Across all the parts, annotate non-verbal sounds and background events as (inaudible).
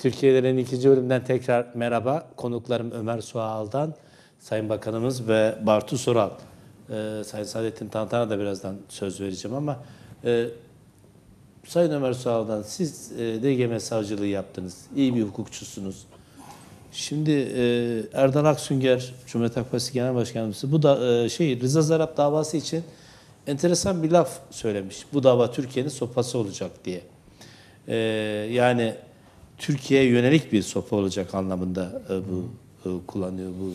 Türkiye'lerin ikinci bölümünden tekrar merhaba. Konuklarım Ömer Sual'dan, Sayın Bakanımız ve Bartu Soral. Ee, Sayın Saadettin Tantan'a da birazdan söz vereceğim ama e, Sayın Ömer Sual'dan siz e, DGM savcılığı yaptınız. İyi bir hukukçusunuz. Şimdi e, Erdal Aksünger, Cumhuriyet Halk Partisi Genel Başkanımız, bu da e, şey Rıza Zarrab davası için enteresan bir laf söylemiş. Bu dava Türkiye'nin sopası olacak diye. E, yani Türkiye'ye yönelik bir sopa olacak anlamında e, bu e, kullanıyor bu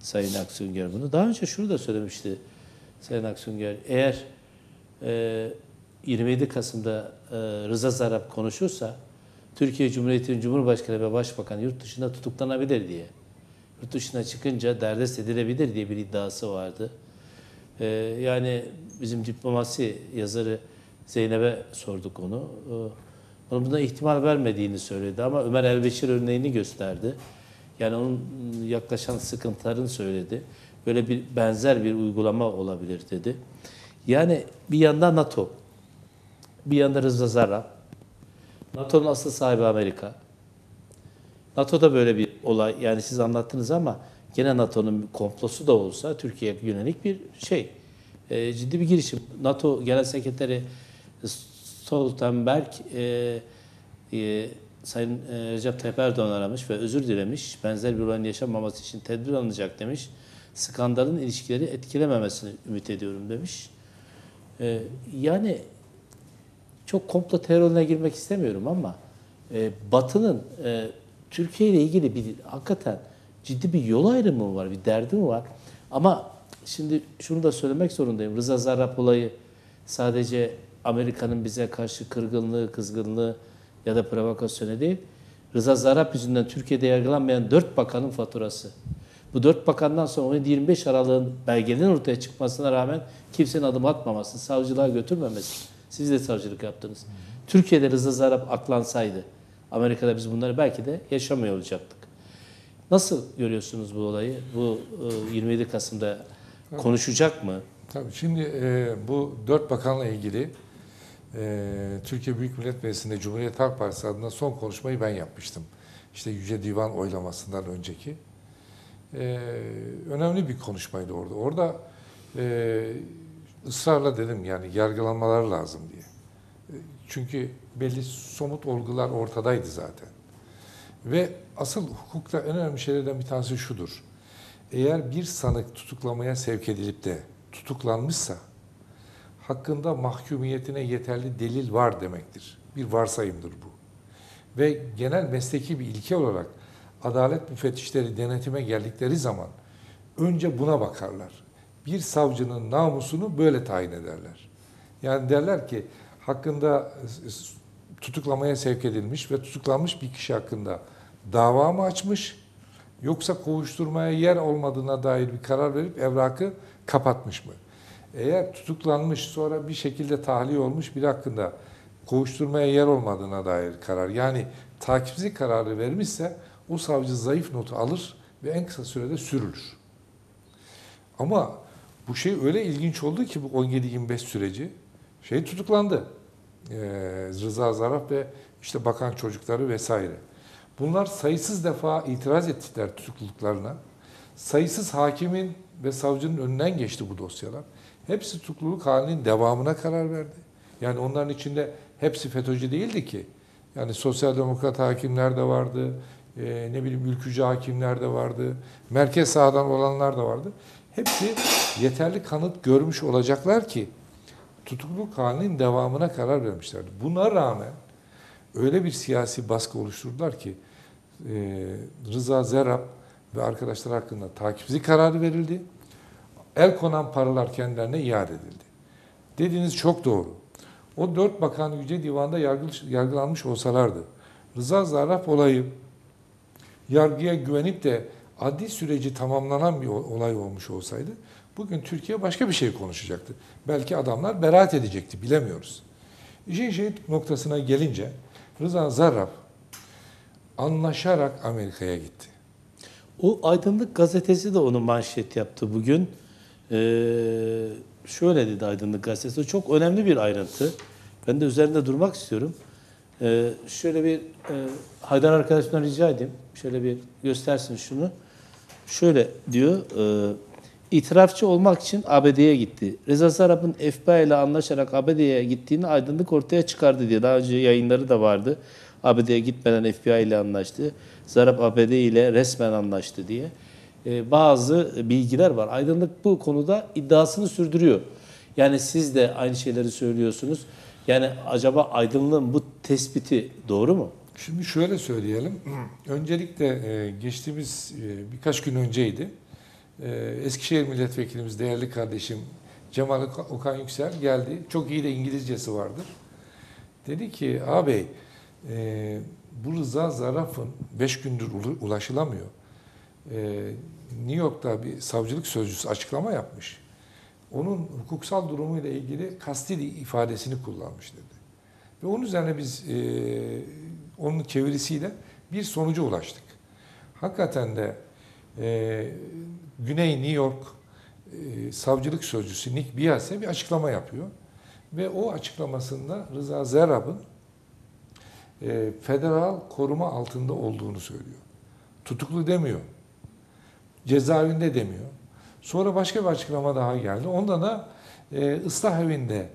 Sayın Aksünger bunu. Daha önce şunu da söylemişti Sayın Aksünger. Eğer e, 27 Kasım'da e, Rıza Zarrab konuşursa Türkiye Cumhuriyeti'nin Cumhurbaşkanı ve Başbakanı yurt dışında tutuklanabilir diye. Yurt dışına çıkınca derdest edilebilir diye bir iddiası vardı. Ee, yani bizim diplomasi yazarı Zeynep'e sorduk onu. Ee, onun buna ihtimal vermediğini söyledi ama Ömer Elbeşir örneğini gösterdi. Yani onun yaklaşan sıkıntılarını söyledi. Böyle bir benzer bir uygulama olabilir dedi. Yani bir yanda NATO, bir yanda Rıza Zarrab, NATO'nun asıl sahibi Amerika. NATO'da böyle bir olay yani siz anlattınız ama gene NATO'nun komplosu da olsa Türkiye'ye yönelik bir şey. E, ciddi bir girişim. NATO Genel Sekreteri Stoltenberg e, e, Sayın e, Recep Tayyip Erdoğan aramış ve özür dilemiş. Benzer bir olayın yaşanmaması için tedbir alınacak demiş. Skandalın ilişkileri etkilememesini ümit ediyorum demiş. E, yani çok komplo teorilerine girmek istemiyorum ama e, Batı'nın e, Türkiye ile ilgili bir hakikaten ciddi bir yol ayrımı var, bir derdi mi var? Ama şimdi şunu da söylemek zorundayım. Rıza Zarrab olayı sadece Amerika'nın bize karşı kırgınlığı, kızgınlığı ya da provokasyonu değil. Rıza Zarrab yüzünden Türkiye'de yargılanmayan dört bakanın faturası. Bu dört bakandan sonra 17-25 Aralık'ın belgelerin ortaya çıkmasına rağmen kimsenin adım atmaması, savcılığa götürmemesi. Siz de savcılık yaptınız. Türkiye'de Rıza Zarrab aklansaydı, Amerika'da biz bunları belki de yaşamıyor olacaktık. Nasıl görüyorsunuz bu olayı? Bu e, 27 Kasım'da konuşacak mı? Tabii şimdi e, bu dört bakanla ilgili e, Türkiye Büyük Millet Meclisi'nde Cumhuriyet Halk Partisi adına son konuşmayı ben yapmıştım. İşte Yüce Divan oylamasından önceki. E, önemli bir konuşmaydı orada. Orada e, ısrarla dedim yani yargılanmalar lazım diye. E, Çünkü belli somut olgular ortadaydı zaten. Ve asıl hukukta en önemli şeylerden bir tanesi şudur. Eğer bir sanık tutuklamaya sevk edilip de tutuklanmışsa hakkında mahkumiyetine yeterli delil var demektir. Bir varsayımdır bu. Ve genel mesleki bir ilke olarak adalet müfettişleri denetime geldikleri zaman önce buna bakarlar. Bir savcının namusunu böyle tayin ederler. Yani derler ki hakkında tutuklamaya sevk edilmiş ve tutuklanmış bir kişi hakkında dava mı açmış yoksa kovuşturmaya yer olmadığına dair bir karar verip evrakı kapatmış mı? Eğer tutuklanmış sonra bir şekilde tahliye olmuş bir hakkında kovuşturmaya yer olmadığına dair karar yani takipsizlik kararı vermişse o savcı zayıf notu alır ve en kısa sürede sürülür. Ama bu şey öyle ilginç oldu ki bu 17-25 süreci şey tutuklandı. Ee, Rıza Zarrab ve işte bakan çocukları vesaire. Bunlar sayısız defa itiraz ettiler tutukluluklarına. Sayısız hakimin ve savcının önünden geçti bu dosyalar. Hepsi tutukluluk halinin devamına karar verdi. Yani onların içinde hepsi FETÖ'cü değildi ki. Yani sosyal demokrat hakimler de vardı, e, ne bileyim ülkücü hakimler de vardı, merkez sağdan olanlar da vardı. Hepsi yeterli kanıt görmüş olacaklar ki tutukluluk halinin devamına karar vermişlerdi. Buna rağmen öyle bir siyasi baskı oluşturdular ki e, Rıza Zerab ve arkadaşlar hakkında takipsizlik kararı verildi. El konan paralar kendilerine iade edildi. Dediğiniz çok doğru. O dört bakan Yüce Divan'da yargı, yargılanmış olsalardı, Rıza Zarrab olayı yargıya güvenip de adli süreci tamamlanan bir olay olmuş olsaydı, bugün Türkiye başka bir şey konuşacaktı. Belki adamlar beraat edecekti, bilemiyoruz. İşin şey noktasına gelince, Rıza Zarrab anlaşarak Amerika'ya gitti. O Aydınlık Gazetesi de onu manşet yaptı bugün. Ee, şöyle dedi Aydınlık Gazetesi. Çok önemli bir ayrıntı. Ben de üzerinde durmak istiyorum. Ee, şöyle bir e, Haydar arkadaşımdan rica edeyim. Şöyle bir göstersin şunu. Şöyle diyor. E, itirafçı olmak için ABD'ye gitti. Reza Zarrab'ın FBI ile anlaşarak ABD'ye gittiğini aydınlık ortaya çıkardı diye. Daha önce yayınları da vardı. ABD'ye gitmeden FBI ile anlaştı. Zarrab ABD ile resmen anlaştı diye. E, bazı bilgiler var. Aydınlık bu konuda iddiasını sürdürüyor. Yani siz de aynı şeyleri söylüyorsunuz. Yani acaba aydınlığın bu tespiti doğru mu? Şimdi şöyle söyleyelim. (clears throat) Öncelikle e, geçtiğimiz e, birkaç gün önceydi. Eskişehir Milletvekilimiz, değerli kardeşim Cemal Oka- Okan Yüksel geldi. Çok iyi de İngilizcesi vardır. Dedi ki ağabey bu Rıza Zarrab'ın 5 gündür ulaşılamıyor. E, New York'ta bir savcılık sözcüsü açıklama yapmış. Onun hukuksal durumuyla ilgili kasti ifadesini kullanmış dedi. Ve onun üzerine biz e, onun çevirisiyle bir sonuca ulaştık. Hakikaten de e, Güney New York e, savcılık sözcüsü Nick Biase bir açıklama yapıyor. Ve o açıklamasında Rıza Zerrab'ın e, federal koruma altında olduğunu söylüyor. Tutuklu demiyor. Cezaevinde demiyor. Sonra başka bir açıklama daha geldi. Onda da e, ıslah evinde,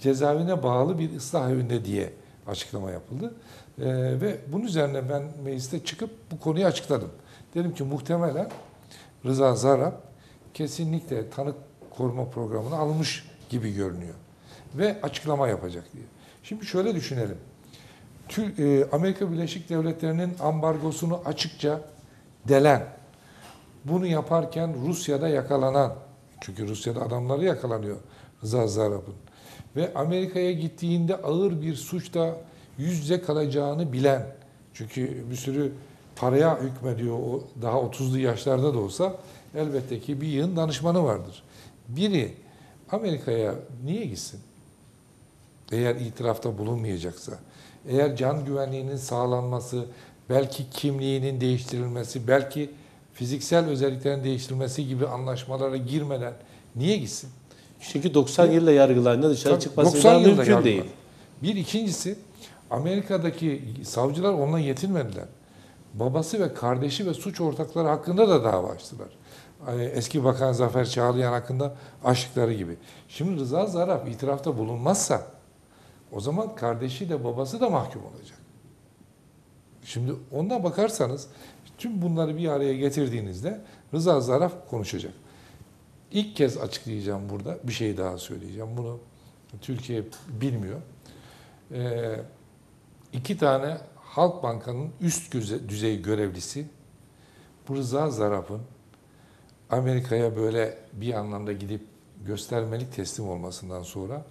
cezaevine bağlı bir ıslah evinde diye açıklama yapıldı. E, ve bunun üzerine ben mecliste çıkıp bu konuyu açıkladım. Dedim ki muhtemelen Rıza Zarrab kesinlikle tanık koruma programına alınmış gibi görünüyor. Ve açıklama yapacak diye. Şimdi şöyle düşünelim. E, Amerika Birleşik Devletleri'nin ambargosunu açıkça delen, bunu yaparken Rusya'da yakalanan, çünkü Rusya'da adamları yakalanıyor Rıza Zarrab'ın. Ve Amerika'ya gittiğinde ağır bir suçla yüz yüze kalacağını bilen, çünkü bir sürü paraya hükmediyor, o daha 30'lu yaşlarda da olsa elbette ki bir yığın danışmanı vardır. Biri Amerika'ya niye gitsin? Eğer itirafta bulunmayacaksa, eğer can güvenliğinin sağlanması, belki kimliğinin değiştirilmesi, belki fiziksel özelliklerin değiştirilmesi gibi anlaşmalara girmeden niye gitsin? Çünkü 90 yılla yargılarında dışarı Tabii, çıkması 90 daha yılda mümkün yargılar. değil. Bir ikincisi Amerika'daki savcılar onunla yetinmediler. Babası ve kardeşi ve suç ortakları hakkında da dava açtılar. Hani eski Bakan Zafer Çağlayan hakkında açtıkları gibi. Şimdi Rıza Zarrab itirafta bulunmazsa o zaman kardeşi de babası da mahkum olacak. Şimdi ondan bakarsanız tüm bunları bir araya getirdiğinizde Rıza Zarrab konuşacak. İlk kez açıklayacağım burada. Bir şey daha söyleyeceğim. Bunu Türkiye bilmiyor. Ee, iki tane Halk Banka'nın üst düzey görevlisi bu Rıza Zarrab'ın Amerika'ya böyle bir anlamda gidip göstermelik teslim olmasından sonra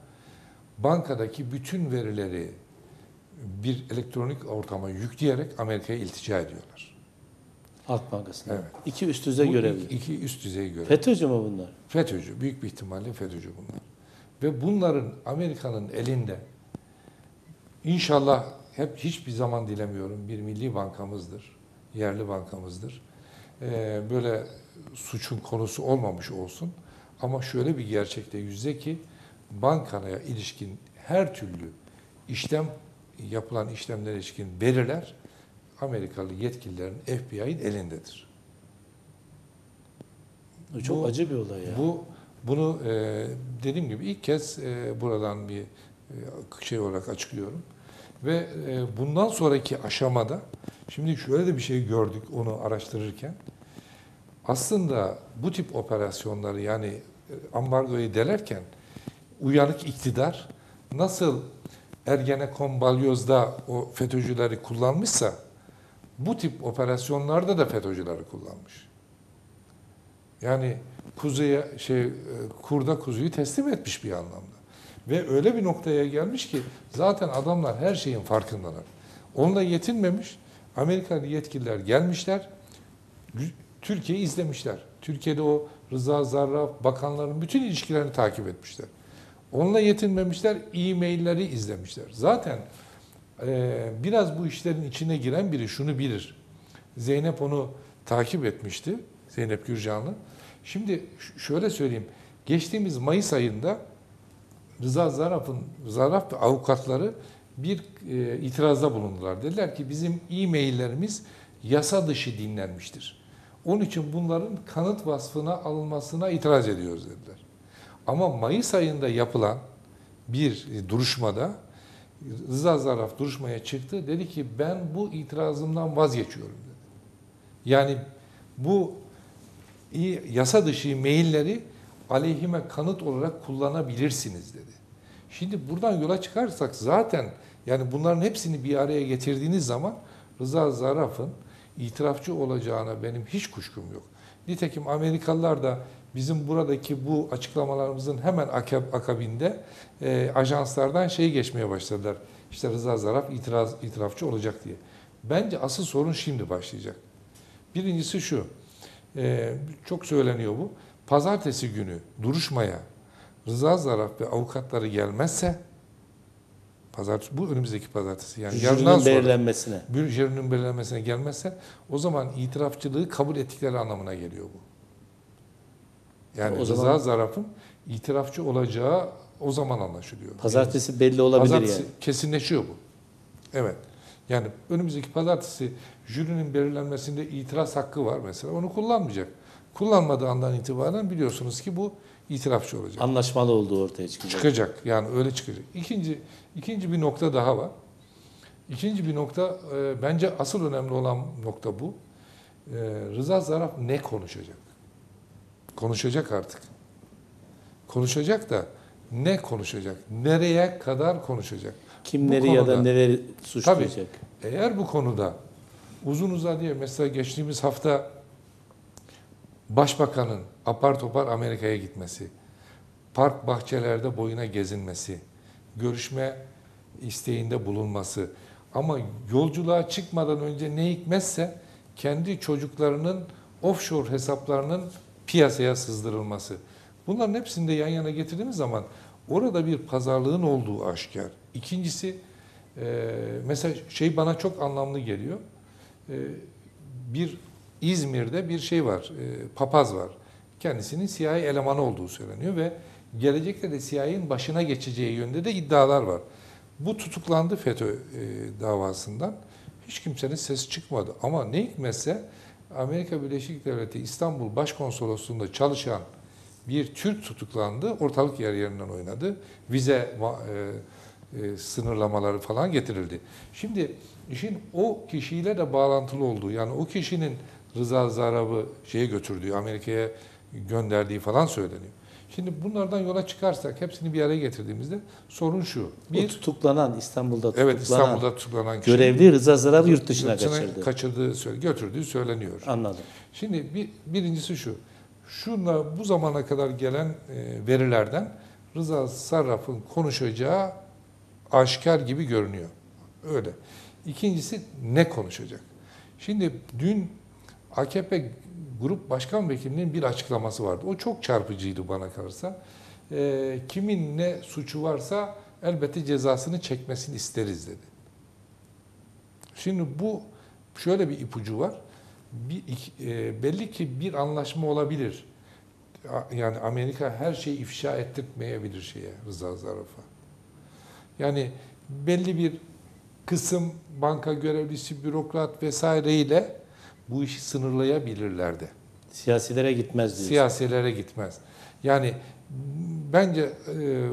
bankadaki bütün verileri bir elektronik ortama yükleyerek Amerika'ya iltica ediyorlar. Halk Bankası'nda. Evet. İki üst düzey Bu görevli. iki- iki üst düzey görevli. FETÖ'cü mü bunlar? FETÖ'cü, büyük bir ihtimalle FETÖ'cü bunlar. Ve bunların Amerika'nın elinde inşallah hep hiçbir zaman dilemiyorum bir milli bankamızdır, yerli bankamızdır. Ee, böyle suçun konusu olmamış olsun. Ama şöyle bir gerçekte yüzde ki bankaya ilişkin her türlü işlem yapılan işlemlere ilişkin veriler Amerikalı yetkililerin FBI'nin elindedir. Bu çok Bu- acı bir olay ya. Bu bunu e, dediğim gibi ilk kez e, buradan bir e, şey olarak açıklıyorum. Ve e, bundan sonraki aşamada şimdi şöyle de bir şey gördük onu araştırırken. Aslında bu tip operasyonları yani e, ambargoyu delerken uyanık iktidar nasıl Ergenekon balyozda o FETÖ'cüleri kullanmışsa bu tip operasyonlarda da FETÖ'cüleri kullanmış. Yani kuzuya şey e, kurda kuzuyu teslim etmiş bir anlamda. Ve öyle bir noktaya gelmiş ki zaten adamlar her şeyin farkındalar. Onunla yetinmemiş. Amerikalı yetkililer gelmişler. Türkiye'yi izlemişler. Türkiye'de o Rıza Zarrab bakanların bütün ilişkilerini takip etmişler. Onunla yetinmemişler. E-mailleri izlemişler. Zaten e, biraz bu işlerin içine giren biri şunu bilir. Zeynep onu takip etmişti. Zeynep Gürcanlı. Şimdi şöyle söyleyeyim. Geçtiğimiz Mayıs ayında Rıza Zarrab'ın Zarrab ve avukatları bir e, itirazda bulundular. Dediler ki bizim e-maillerimiz yasa dışı dinlenmiştir. Onun için bunların kanıt vasfına alınmasına itiraz ediyoruz dediler. Ama Mayıs ayında yapılan bir e, duruşmada Rıza Zarrab duruşmaya çıktı. Dedi ki ben bu itirazımdan vazgeçiyorum dedi. Yani bu yasa dışı mailleri aleyhime kanıt olarak kullanabilirsiniz dedi. Şimdi buradan yola çıkarsak zaten yani bunların hepsini bir araya getirdiğiniz zaman Rıza Zarrab'ın itirafçı olacağına benim hiç kuşkum yok. Nitekim Amerikalılar da bizim buradaki bu açıklamalarımızın hemen akab- akabinde e, ajanslardan şey geçmeye başladılar. İşte Rıza Zarrab itiraz, itirafçı olacak diye. Bence asıl sorun şimdi başlayacak. Birincisi şu, e, çok söyleniyor bu. Pazartesi günü duruşmaya Rıza Zarrab ve avukatları gelmezse, pazartesi, bu önümüzdeki pazartesi yani yarından Jürinin sonra belirlenmesine. jürinin belirlenmesine gelmezse o zaman itirafçılığı kabul ettikleri anlamına geliyor bu. Yani O Rıza zaman- Zarrab'ın itirafçı olacağı o zaman anlaşılıyor. Pazartesi belli olabilir Pazartesi yani. kesinleşiyor bu. Evet. Yani önümüzdeki pazartesi jürinin belirlenmesinde itiraz hakkı var mesela. Onu kullanmayacak. Kullanmadığı andan itibaren biliyorsunuz ki bu itirafçı olacak. Anlaşmalı olduğu ortaya çıkacak. Çıkacak. Yani öyle çıkacak. İkinci, ikinci bir nokta daha var. İkinci bir nokta e, bence asıl önemli olan nokta bu. E, Rıza Zarrab ne konuşacak? Konuşacak artık. Konuşacak da ne konuşacak? Nereye kadar konuşacak? Kimleri Bu ya da konuda- neleri suçlayacak? Eğer bu konuda uzun uzadıya mesela geçtiğimiz hafta Başbakanın apar topar Amerika'ya gitmesi, park bahçelerde boyuna gezinmesi, görüşme isteğinde bulunması ama yolculuğa çıkmadan önce ne hikmetse kendi çocuklarının offshore hesaplarının piyasaya sızdırılması. Bunların hepsini de yan yana getirdiğimiz zaman orada bir pazarlığın olduğu aşikar. İkincisi e, mesela şey bana çok anlamlı geliyor. E, bir İzmir'de bir şey var, e, papaz var. Kendisinin CIA elemanı olduğu söyleniyor ve gelecekte de CIA'nin başına geçeceği yönde de iddialar var. Bu tutuklandı FETÖ e, davasından. Hiç kimsenin sesi çıkmadı. Ama ne hikmetse Amerika Birleşik Devletleri İstanbul Başkonsolosluğu'nda çalışan bir Türk tutuklandı. Ortalık yer yerinden oynadı. Vize e, e, sınırlamaları falan getirildi. Şimdi işin o kişiyle de bağlantılı olduğu yani o kişinin Rıza Zarrab'ı şeye götürdüğü, Amerika'ya gönderdiği falan söyleniyor. Şimdi bunlardan yola çıkarsak hepsini bir araya getirdiğimizde sorun şu. O Bir, tutuklanan, İstanbul'da tutuklanan evet İstanbul'da tutuklanan kişi görevli Rıza Zarrab'ı yurt dışına yurt kaçırdı. kaçırdığı, götürdüğü söyleniyor. Anladım. Şimdi bir, birincisi şu. Şunla bu zamana kadar gelen e, verilerden Rıza Sarraf'ın konuşacağı aşikar gibi görünüyor. Öyle. İkincisi ne konuşacak? Şimdi dün AKP Grup Başkan Vekilinin bir açıklaması vardı. O çok çarpıcıydı bana kalırsa. E, kimin ne suçu varsa elbette cezasını çekmesini isteriz dedi. Şimdi bu şöyle bir ipucu var. Bir, iki- e, belli ki bir anlaşma olabilir. Yani Amerika her şeyi ifşa ettirtmeyebilir şeye Rıza Zarrab'a. Yani belli bir kısım banka görevlisi, bürokrat vesaireyle bu işi sınırlayabilirlerdi. Siyasilere gitmez diyorsun. Siyasilere gitmez. Yani bence e,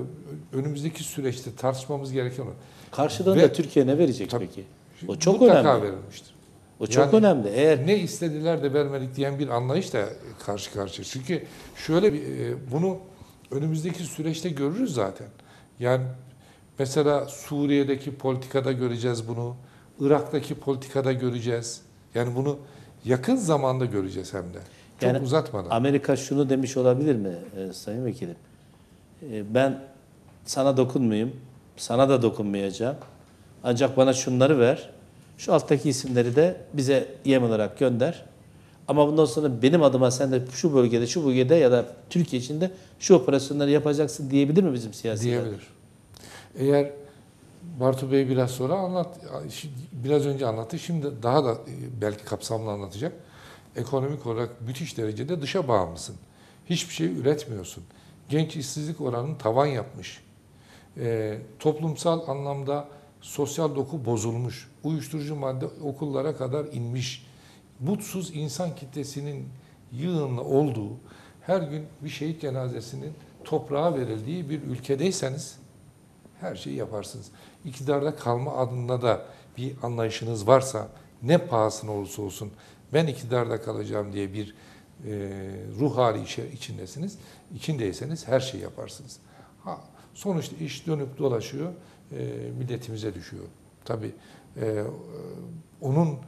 önümüzdeki süreçte tartışmamız gereken o. Karşılığında Ve- Türkiye ne verecek Tabii. peki? O çok Mutlaka önemli. verilmiştir. O çok Yani- önemli. Eğer Ne istediler de vermedik diyen bir anlayışla karşı karşıya. Çünkü şöyle bir e, bunu önümüzdeki süreçte görürüz zaten. Yani mesela Suriye'deki politikada göreceğiz bunu. Irak'taki politikada göreceğiz. Yani bunu yakın zamanda göreceğiz hem de. Çok Yani uzatmadan. Amerika şunu demiş olabilir mi e, Sayın Vekilim? E, ben sana dokunmayayım, sana da dokunmayacağım. Ancak bana şunları ver, şu alttaki isimleri de bize yem olarak gönder. Ama bundan sonra benim adıma sen de şu bölgede, şu bölgede ya da Türkiye içinde şu operasyonları yapacaksın diyebilir mi bizim siyasiler? diyebilir. Eğer Bartu Bey biraz sonra anlat, biraz önce anlattı. Şimdi daha da e, belki kapsamlı anlatacak. Ekonomik olarak müthiş derecede dışa bağımlısın. Hiçbir şey üretmiyorsun. Genç işsizlik oranını tavan yapmış. Ee, toplumsal anlamda sosyal doku bozulmuş, uyuşturucu madde okullara kadar inmiş, mutsuz insan kitlesinin yığınla olduğu, her gün bir şehit cenazesinin toprağa verildiği bir ülkedeyseniz her şeyi yaparsınız. İktidarda kalma adında da bir anlayışınız varsa ne pahasına olursa olsun ben iktidarda kalacağım diye bir e, ruh hali içindesiniz. İçindeyseniz her şeyi yaparsınız. Ha, sonuçta iş dönüp dolaşıyor, e, milletimize düşüyor. Tabii e, onun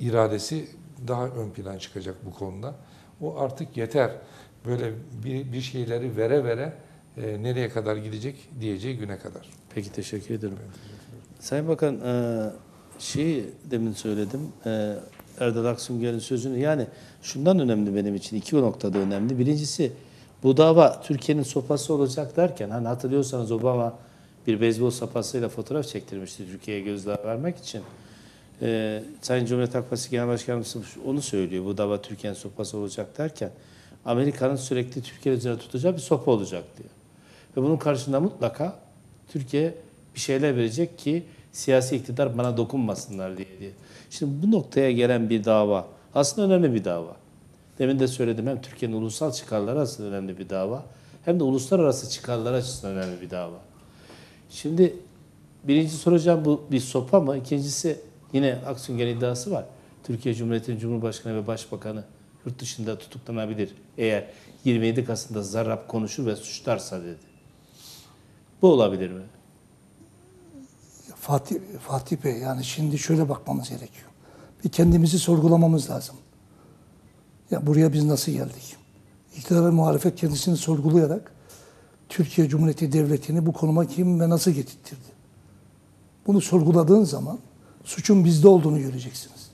iradesi daha ön plan çıkacak bu konuda. O artık yeter. Böyle bir, bir şeyleri vere vere e, nereye kadar gidecek diyeceği güne kadar. Peki teşekkür ederim. Sayın Bakan, e, şeyi demin söyledim. E, Erdal Aksünger'in sözünü yani şundan önemli benim için. iki noktada önemli. Birincisi bu dava Türkiye'nin sopası olacak derken hani hatırlıyorsanız Obama bir beyzbol sopasıyla fotoğraf çektirmişti Türkiye'ye gözdağı vermek için. E, Sayın Cumhuriyet Halk Partisi Genel Başkanımız onu söylüyor. Bu dava Türkiye'nin sopası olacak derken Amerika'nın sürekli Türkiye üzerine tutacağı bir sopa olacak diyor. Ve bunun karşında mutlaka Türkiye bir şeyler verecek ki siyasi iktidar bana dokunmasınlar diye diye. Şimdi bu noktaya gelen bir dava aslında önemli bir dava. Demin de söyledim hem Türkiye'nin ulusal çıkarları açısından önemli bir dava hem de uluslararası çıkarları açısından önemli bir dava. Şimdi birinci soracağım bu bir sopa mı? İkincisi yine Aksünger iddiası var. Türkiye Cumhuriyeti'nin Cumhurbaşkanı ve Başbakanı yurt dışında tutuklanabilir eğer 27 Kasım'da zarrab konuşur ve suçlarsa dedi. Bu olabilir mi? Fatih, Fatih Bey yani şimdi şöyle bakmamız gerekiyor. Bir kendimizi sorgulamamız lazım. Ya buraya biz nasıl geldik? İktidar ve muhalefet kendisini sorgulayarak Türkiye Cumhuriyeti Devleti'ni bu konuma kim ve nasıl getirtirdi? Bunu sorguladığın zaman suçun bizde olduğunu göreceksiniz.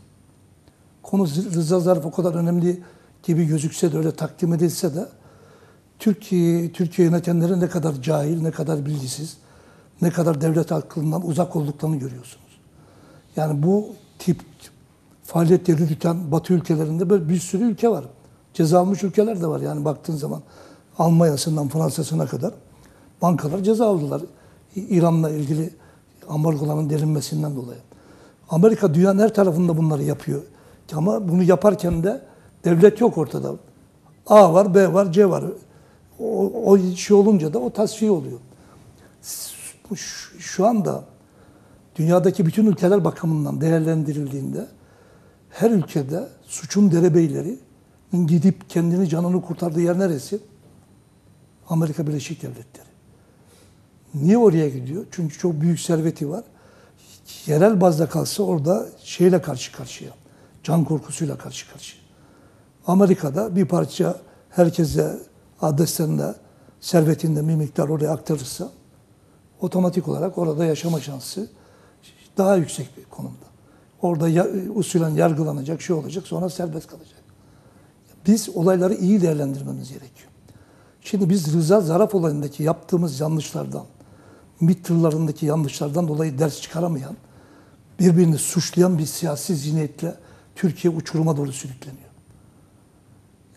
Konu Rıza Zarf o kadar önemli gibi gözükse de öyle takdim edilse de Türkiye, Türkiye yönetenleri ne kadar cahil, ne kadar bilgisiz, ne kadar devlet aklından uzak olduklarını görüyorsunuz. Yani bu tip faaliyetleri yürüten Batı ülkelerinde böyle bir sürü ülke var. Ceza almış ülkeler de var yani baktığın zaman Almanya'sından Fransa'sına kadar bankalar ceza aldılar. İran'la ilgili ambargoların delinmesinden dolayı. Amerika dünyanın her tarafında bunları yapıyor. Ama bunu yaparken de devlet yok ortada. A var, B var, C var. O, o şey olunca da o tasfiye oluyor. Bu şu- şu anda dünyadaki bütün ülkeler bakımından değerlendirildiğinde her ülkede suçun derebeyleri gidip kendini canını kurtardığı yer neresi? Amerika Birleşik Devletleri. Niye oraya gidiyor? Çünkü çok büyük serveti var. Yerel bazda kalsa orada şeyle karşı karşıya. Can korkusuyla karşı karşıya. Amerika'da bir parça herkese adreslerinde, servetinde bir miktar oraya aktarırsa otomatik olarak orada yaşama şansı daha yüksek bir konumda. Orada ya, usulen yargılanacak, şey olacak, sonra serbest kalacak. Biz olayları iyi değerlendirmemiz gerekiyor. Şimdi biz Rıza Zaraf olayındaki yaptığımız yanlışlardan, MİT yanlışlardan dolayı ders çıkaramayan, birbirini suçlayan bir siyasi zihniyetle Türkiye uçuruma doğru sürükleniyor.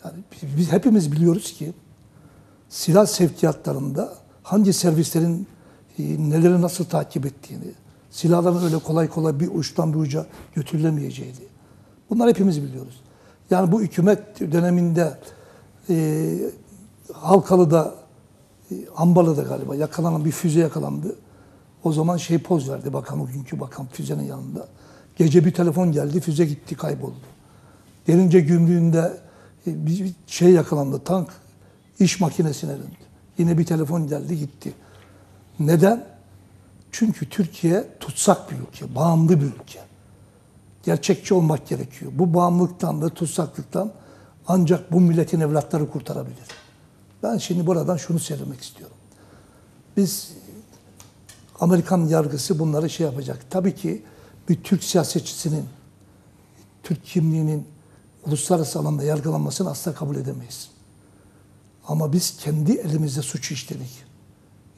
Yani biz hepimiz biliyoruz ki silah sevkiyatlarında hangi servislerin e, neleri nasıl takip ettiğini, silahların öyle kolay kolay bir uçtan bir uca götürülemeyeceğini. Bunlar hepimiz biliyoruz. Yani bu hükümet döneminde e, Halkalı'da, e, Ambalı'da galiba yakalanan bir füze yakalandı. O zaman şey poz verdi bakan, o günkü bakan füzenin yanında. Gece bir telefon geldi, füze gitti, kayboldu. Derince gümrüğünde e, bir şey yakalandı, tank iş makinesine döndü. Yine bir telefon geldi, gitti. Neden? Çünkü Türkiye tutsak bir ülke, bağımlı bir ülke. Gerçekçi olmak gerekiyor. Bu bağımlılıktan ve tutsaklıktan ancak bu milletin evlatları kurtarabilir. Ben şimdi buradan şunu söylemek istiyorum. Biz Amerikan yargısı bunları şey yapacak. Tabii ki bir Türk siyasetçisinin, Türk kimliğinin uluslararası alanda yargılanmasını asla kabul edemeyiz. Ama biz kendi elimizde suçu işledik.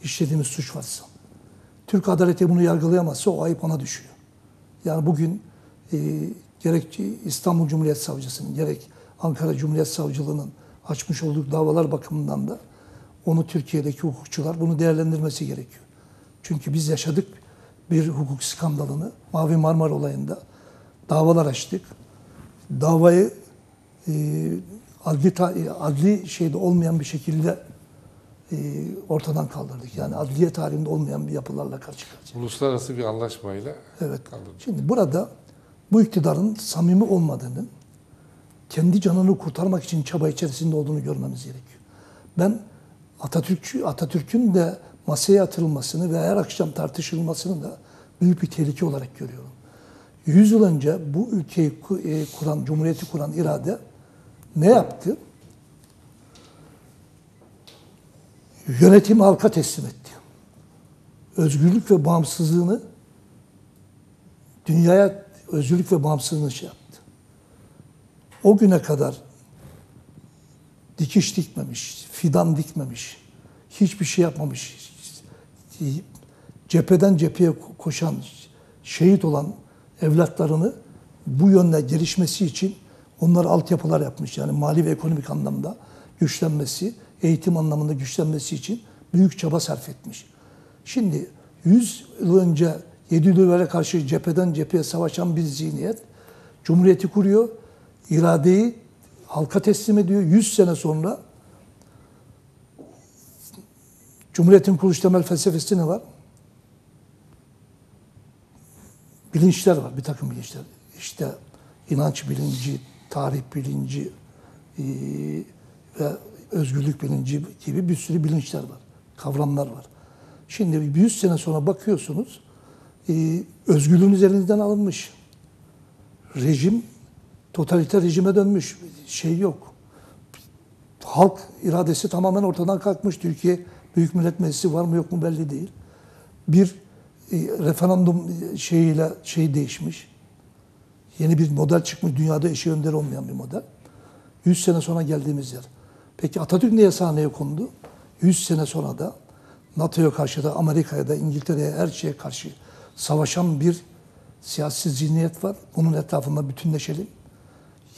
İşlediğimiz suç varsa. Türk adaleti bunu yargılayamazsa o ayıp ona düşüyor. Yani bugün e, gerek İstanbul Cumhuriyet Savcısının gerek Ankara Cumhuriyet Savcılığı'nın açmış olduğu davalar bakımından da onu Türkiye'deki hukukçular bunu değerlendirmesi gerekiyor. Çünkü biz yaşadık bir hukuk skandalını Mavi Marmara olayında davalar açtık. Davayı e, adli, e, adli şeyde olmayan bir şekilde e, ortadan kaldırdık. Yani adliye tarihinde olmayan bir yapılarla karşı karşıya. Uluslararası bir anlaşmayla Evet. kaldırdı. Şimdi burada bu iktidarın samimi olmadığını, kendi canını kurtarmak için çaba içerisinde olduğunu görmemiz gerekiyor. Ben Atatürk Atatürk'ün de masaya yatırılmasını ve her akşam tartışılmasını da büyük bir tehlike olarak görüyorum. Yüz yıl önce bu ülkeyi e, kuran, cumhuriyeti kuran irade ne yaptı? Yönetimi halka teslim etti. Özgürlük ve bağımsızlığını dünyaya özgürlük ve bağımsızlığını şey yaptı. O güne kadar dikiş dikmemiş, fidan dikmemiş, hiçbir şey yapmamış, cepheden cepheye koşan, şehit olan evlatlarını bu yönde gelişmesi için onlar altyapılar yapmış. Yani mali ve ekonomik anlamda güçlenmesi, eğitim anlamında güçlenmesi için büyük çaba sarf etmiş. Şimdi 100 yıl önce 700'lere karşı cepheden cepheye savaşan bir zihniyet Cumhuriyeti kuruyor, iradeyi halka teslim ediyor. 100 sene sonra Cumhuriyetin kuruluş temel felsefesi ne var? Bilinçler var, bir takım bilinçler. İşte inanç bilinci, tarih bilinci eee, ve özgürlük bilinci gibi bir sürü bilinçler var, kavramlar var. Şimdi bir 100 sene sonra bakıyorsunuz, eee özgürlüğünüz elinizden alınmış. Rejim totaliter rejime dönmüş. Şey yok. Halk iradesi tamamen ortadan kalkmış. Türkiye Büyük Millet Meclisi var mı yok mu belli değil. Bir e, referandum şeyiyle şey değişmiş. Yeni bir model çıkmış. Dünyada eşi önderi olmayan bir model. 100 sene sonra geldiğimiz yer. Peki Atatürk niye sahneye kondu? 100 sene sonra da NATO'ya karşı da Amerika'ya da İngiltere'ye her şeye karşı savaşan bir siyasi zihniyet var. Bunun etrafında bütünleşelim.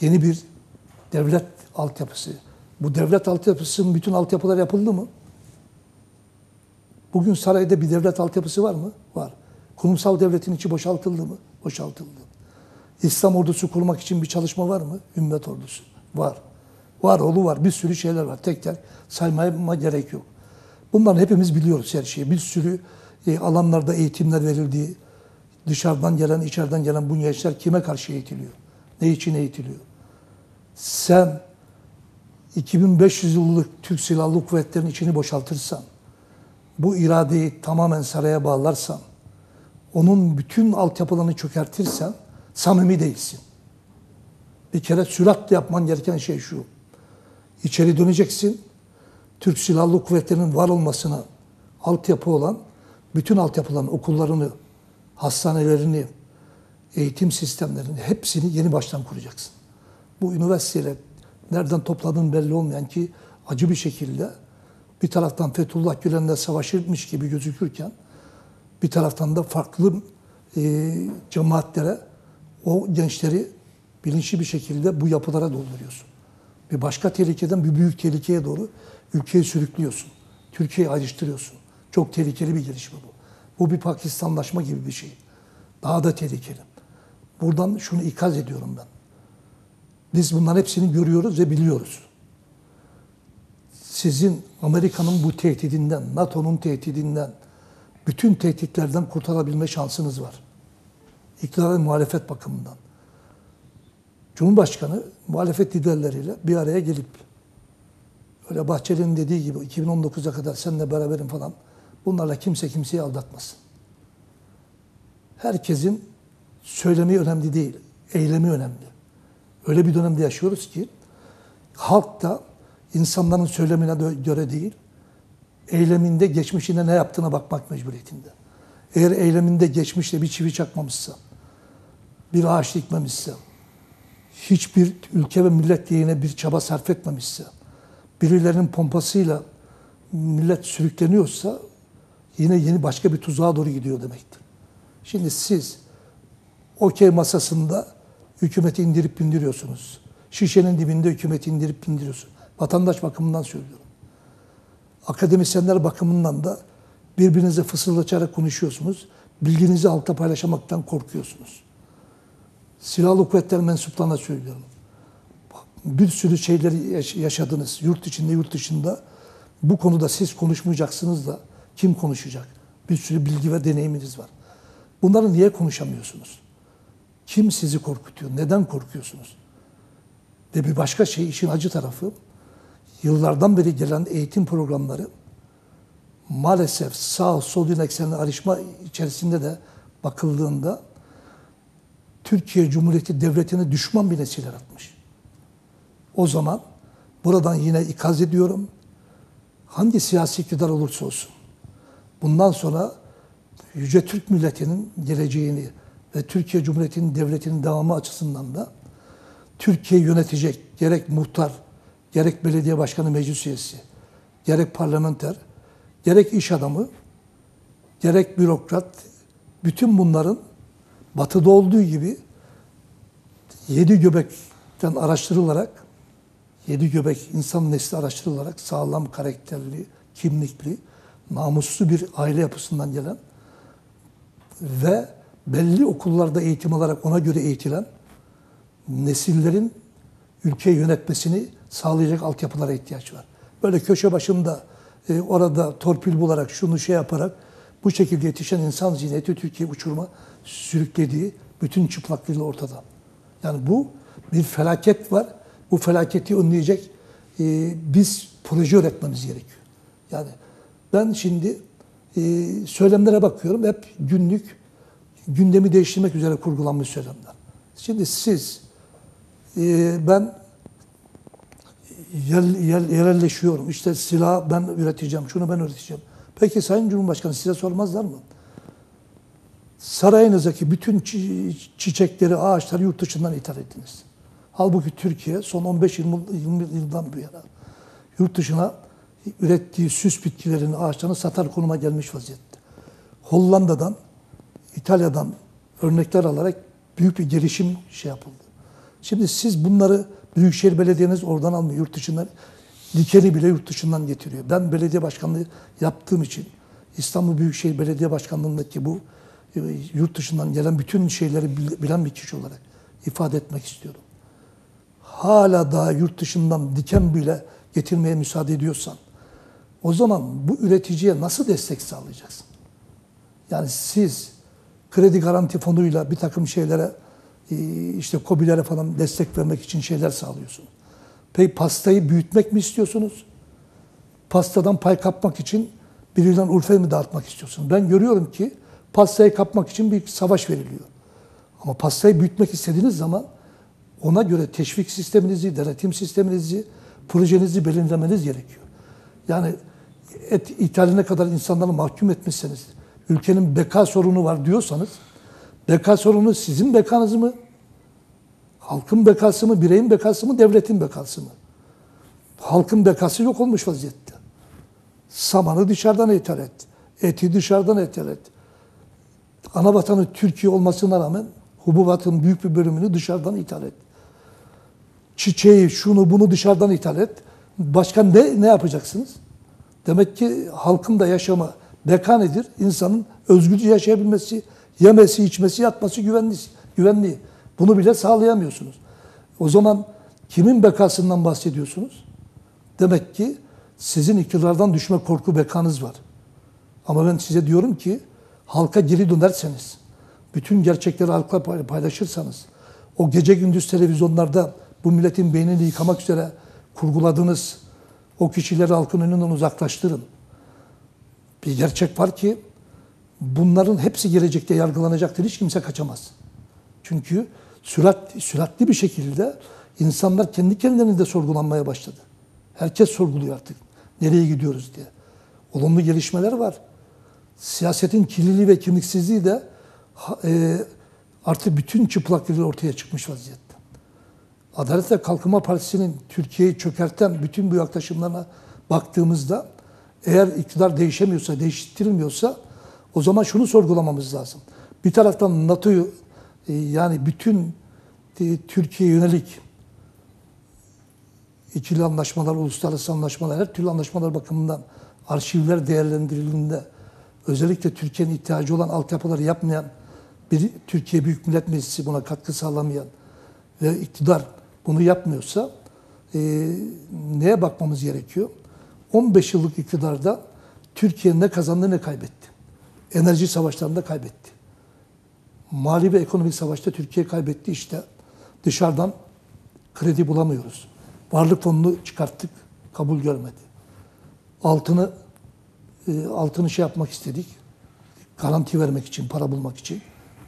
Yeni bir devlet altyapısı. Bu devlet altyapısının bütün altyapılar yapıldı mı? Bugün sarayda bir devlet altyapısı var mı? Var. Kurumsal devletin içi boşaltıldı mı? Boşaltıldı. İslam ordusu kurmak için bir çalışma var mı? Ümmet ordusu. Var. Var oğlu var. Bir sürü şeyler var. Tek tek saymaya gerek yok. Bunların hepimiz biliyoruz her şeyi. Bir sürü e, alanlarda eğitimler verildiği, dışarıdan gelen, içeriden gelen bu gençler kime karşı eğitiliyor? Ne için eğitiliyor? Sen 2500 yıllık Türk Silahlı Kuvvetleri'nin içini boşaltırsan, bu iradeyi tamamen saraya bağlarsan, onun bütün altyapılarını çökertirsen samimi değilsin. Bir kere süratle yapman gereken şey şu. İçeri döneceksin. Türk Silahlı Kuvvetleri'nin var olmasına altyapı olan bütün altyapılarını, okullarını, hastanelerini, eğitim sistemlerini hepsini yeni baştan kuracaksın. Bu üniversiteyle nereden topladığın belli olmayan ki acı bir şekilde bir taraftan Fethullah Gülen'le savaşırmış gibi gözükürken bir taraftan da farklı e, cemaatlere o gençleri bilinçli bir şekilde bu yapılara dolduruyorsun. Bir başka tehlikeden bir büyük tehlikeye doğru ülkeyi sürüklüyorsun. Türkiye'yi ayrıştırıyorsun. Çok tehlikeli bir gelişme bu. Bu bir Pakistanlaşma gibi bir şey. Daha da tehlikeli. Buradan şunu ikaz ediyorum ben. Biz bunların hepsini görüyoruz ve biliyoruz. Sizin Amerika'nın bu tehdidinden, NATO'nun tehdidinden, bütün tehditlerden kurtarabilme şansınız var. İktidar ve muhalefet bakımından. Cumhurbaşkanı muhalefet liderleriyle bir araya gelip öyle Bahçeli'nin dediği gibi 2019'a kadar seninle beraberim falan bunlarla kimse kimseyi aldatmasın. Herkesin söylemi önemli değil, eylemi önemli. Öyle bir dönemde yaşıyoruz ki halk da insanların söylemine göre değil, eyleminde geçmişine ne yaptığına bakmak mecburiyetinde. Eğer eyleminde geçmişte bir çivi çakmamışsa, bir ağaç dikmemişse, hiçbir ülke ve millet lehine bir çaba sarf etmemişse, birilerinin pompasıyla millet sürükleniyorsa yine yeni başka bir tuzağa doğru gidiyor demektir. Şimdi siz okey masasında hükümeti indirip bindiriyorsunuz. Şişenin dibinde hükümeti indirip bindiriyorsunuz. Vatandaş bakımından söylüyorum. Akademisyenler bakımından da birbirinize fısıldaşarak konuşuyorsunuz. bilginizi halkla paylaşamaktan korkuyorsunuz. Silahlı kuvvetler mensuplarına söylüyorum. Bir sürü şeyleri yaş- yaşadınız. Yurt içinde, yurt dışında. Bu konuda siz konuşmayacaksınız da kim konuşacak? Bir sürü bilgi ve deneyiminiz var. Bunları niye konuşamıyorsunuz? Kim sizi korkutuyor? Neden korkuyorsunuz? Ve bir başka şey, işin acı tarafı, yıllardan beri gelen eğitim programları maalesef sağ sol yön eksenli ayrışma içerisinde de bakıldığında Türkiye Cumhuriyeti Devleti'ne düşman bir nesil yaratmış. O zaman buradan yine ikaz ediyorum. Hangi siyasi iktidar olursa olsun bundan sonra Yüce Türk milletinin geleceğini ve Türkiye Cumhuriyeti'nin devletinin devamı açısından da Türkiye yönetecek gerek muhtar, gerek belediye başkanı meclis üyesi, gerek parlamenter, gerek iş adamı, gerek bürokrat, bütün bunların batıda olduğu gibi yedi göbekten araştırılarak, yedi göbek insan nesli araştırılarak sağlam karakterli, kimlikli, namuslu bir aile yapısından gelen ve belli okullarda eğitim alarak ona göre eğitilen nesillerin ülkeyi yönetmesini sağlayacak altyapılara ihtiyaç var. Böyle köşe başında e, orada torpil bularak şunu şey yaparak bu şekilde yetişen insan zihniyeti Türkiye uçuruma sürüklediği bütün çıplaklığıyla ortada. Yani bu bir felaket var. Bu felaketi önleyecek e, biz proje üretmemiz gerekiyor. Yani ben şimdi e, söylemlere bakıyorum. Hep günlük gündemi değiştirmek üzere kurgulanmış söylemler. Şimdi siz e, ben yer, yer, yerelleşiyorum. İşte silah ben üreteceğim, şunu ben üreteceğim. Peki Sayın Cumhurbaşkanı size sormazlar mı? Sarayınızdaki bütün çi- çiçekleri, ağaçları yurt dışından ithal ettiniz. Halbuki Türkiye son 15-20 20 yıldan bu yana yurt dışına ürettiği süs bitkilerini, ağaçlarını satar konuma gelmiş vaziyette. Hollanda'dan, İtalya'dan örnekler alarak büyük bir gelişim şey yapıldı. Şimdi siz bunları Büyükşehir Belediye'niz oradan almıyor, yurt dışından. Dikeni bile yurt dışından getiriyor. Ben belediye başkanlığı yaptığım için İstanbul Büyükşehir Belediye Başkanlığı'ndaki bu yurt dışından gelen bütün şeyleri bil- bilen bir kişi olarak ifade etmek istiyorum. Hala daha yurt dışından diken bile getirmeye müsaade ediyorsan o zaman bu üreticiye nasıl destek sağlayacaksın? Yani siz kredi garanti fonuyla bir takım şeylere e, işte COBİ'lere falan destek vermek için şeyler sağlıyorsunuz. Peki pastayı büyütmek mi istiyorsunuz? Pastadan pay kapmak için birinden Urfa'yı mı dağıtmak istiyorsunuz? Ben görüyorum ki pastayı kapmak için bir savaş veriliyor. Ama pastayı büyütmek istediğiniz zaman ona göre teşvik sisteminizi, denetim sisteminizi, projenizi belirlemeniz gerekiyor. Yani et ithaline kadar insanları mahkum etmişseniz, ülkenin beka sorunu var diyorsanız, beka sorunu sizin bekanız mı? Halkın bekası mı, bireyin bekası mı, devletin bekası mı? Halkın bekası yok olmuş vaziyette. Samanı dışarıdan ithal et. Eti dışarıdan ithal et. Ana vatanı Türkiye olmasına rağmen hububatın büyük bir bölümünü dışarıdan ithal et. Çiçeği, şunu bunu dışarıdan ithal et. Başka ne, ne yapacaksınız? Demek ki halkın da yaşama beka nedir? İnsanın özgürce yaşayabilmesi, yemesi, içmesi, yatması güvenli. güvenli. Bunu bile sağlayamıyorsunuz. O zaman kimin bekasından bahsediyorsunuz? Demek ki sizin iktidardan düşme korku bekanız var. Ama ben size diyorum ki halka geri dönerseniz, bütün gerçekleri halkla pay- paylaşırsanız, o gece gündüz televizyonlarda bu milletin beynini yıkamak üzere kurguladığınız o kişileri halkın önünden uzaklaştırın. Bir gerçek var ki bunların hepsi gelecekte yargılanacaktır. Hiç kimse kaçamaz. Çünkü sürat, süratli bir şekilde insanlar kendi kendilerini de sorgulanmaya başladı. Herkes sorguluyor artık. Nereye gidiyoruz diye. Olumlu gelişmeler var. Siyasetin kirliliği ve kimliksizliği de e, artık bütün çıplaklığıyla ortaya çıkmış vaziyette. Adalet ve Kalkınma Partisi'nin Türkiye'yi çökerten bütün bu yaklaşımlarına baktığımızda eğer iktidar değişemiyorsa, değiştirilmiyorsa o zaman şunu sorgulamamız lazım. Bir taraftan NATO'yu e, yani bütün e, Türkiye'ye yönelik ikili anlaşmalar, uluslararası anlaşmalar, her türlü anlaşmalar bakımından arşivler değerlendirildiğinde özellikle Türkiye'nin ihtiyacı olan altyapıları yapmayan, bir Türkiye Büyük Millet Meclisi buna katkı sağlamayan ve iktidar bunu yapmıyorsa e, neye bakmamız gerekiyor? 15 yıllık iktidarda Türkiye ne kazandı ne kaybetti. Enerji savaşlarında kaybetti. Mali ve ekonomik savaşta Türkiye kaybetti işte. Dışarıdan kredi bulamıyoruz. Varlık fonunu çıkarttık, kabul görmedi. Altını e, altını şey yapmak istedik. Garanti vermek için, para bulmak için.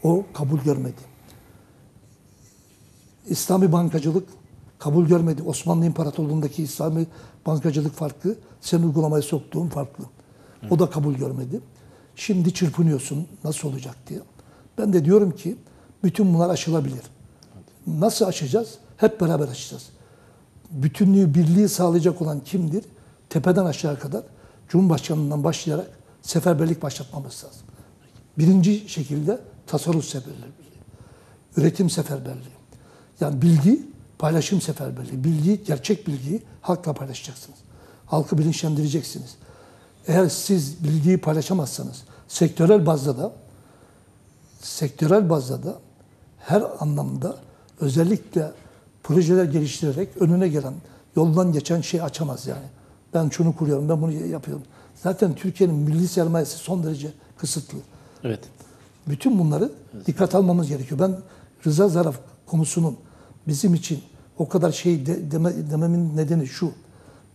O kabul görmedi. İslami bankacılık kabul görmedi. Osmanlı İmparatorluğu'ndaki İslami bankacılık farklı, sen uygulamaya soktuğun farklı. O da kabul görmedi. Şimdi çırpınıyorsun nasıl olacak diye. Ben de diyorum ki bütün bunlar aşılabilir. Nasıl aşacağız? Hep beraber aşacağız. Bütünlüğü, birliği sağlayacak olan kimdir? Tepeden aşağı kadar Cumhurbaşkanından başlayarak seferberlik başlatmamız lazım. Birinci şekilde tasarruf seferberliği, üretim seferberliği. Yani bilgi, paylaşım seferberliği. Bilgi, gerçek bilgiyi halkla paylaşacaksınız. Halkı bilinçlendireceksiniz. Eğer siz bilgiyi paylaşamazsanız, sektörel bazda da sektörel bazda da her anlamda özellikle projeler geliştirerek önüne gelen, yoldan geçen şey açamaz yani. Ben şunu kuruyorum, ben bunu yapıyorum. Zaten Türkiye'nin milli sermayesi son derece kısıtlı. Evet. Bütün bunları dikkat almamız gerekiyor. Ben Rıza Zaraf konusunun bizim için o kadar şey de, deme, dememin nedeni şu.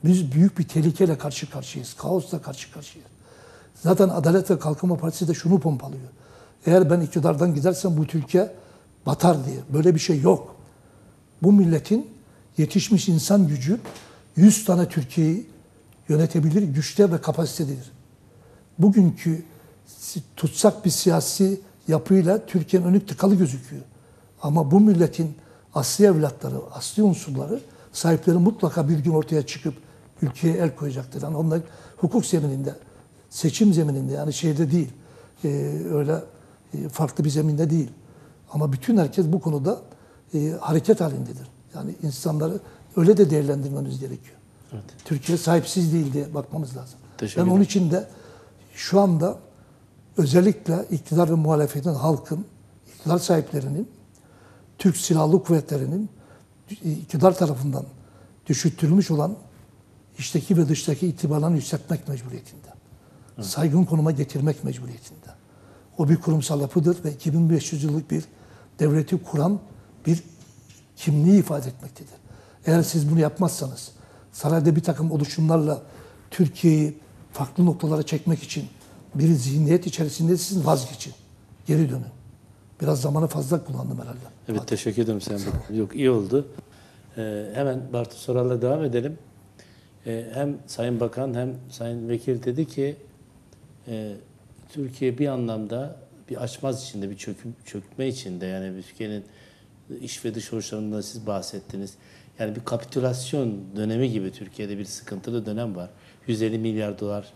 Biz büyük bir tehlikeyle karşı karşıyayız. Kaosla karşı karşıyayız. Zaten Adalet ve Kalkınma Partisi de şunu pompalıyor. Eğer ben iktidardan gidersem bu Türkiye batar diye. Böyle bir şey yok. Bu milletin yetişmiş insan gücü 100 tane Türkiye'yi yönetebilir güçte ve kapasitededir. Bugünkü tutsak bir siyasi yapıyla Türkiye'nin önü tıkalı gözüküyor. Ama bu milletin asli evlatları, asli unsurları sahipleri mutlaka bir gün ortaya çıkıp ülkeye el koyacaktır. Yani onlar hukuk zemininde, seçim zemininde yani şeyde değil, e, öyle e, farklı bir zeminde değil. Ama bütün herkes bu konuda e, hareket halindedir. Yani insanları öyle de değerlendirmemiz gerekiyor. Türkiye sahipsiz değil diye bakmamız lazım. Teşekkür ben onun için de şu anda özellikle iktidar ve muhalefetin, halkın, iktidar sahiplerinin, Türk Silahlı Kuvvetleri'nin iktidar tarafından düşürtülmüş olan içteki ve dıştaki itibarlarını yükseltmek mecburiyetinde. Saygın konuma getirmek mecburiyetinde. O bir kurumsal yapıdır ve 2500 yıllık bir devleti kuran bir kimliği ifade etmektedir. Eğer siz bunu yapmazsanız, sarayda bir takım oluşumlarla Türkiye'yi farklı noktalara çekmek için bir zihniyet içerisindesiniz vazgeçin. Geri dönün. Biraz zamanı fazla kullandım herhalde. Evet teşekkür ederim Bakan. Yok iyi oldu. Ee, hemen Bartu Soral'la devam edelim. Ee, hem Sayın Bakan hem Sayın Vekil dedi ki e, Türkiye bir anlamda bir açmaz içinde, bir çöküm, çökme içinde. Yani Türkiye'nin iş ve dış borçlarından siz bahsettiniz. Yani bir kapitülasyon dönemi gibi Türkiye'de bir sıkıntılı dönem var. 150 milyar dolar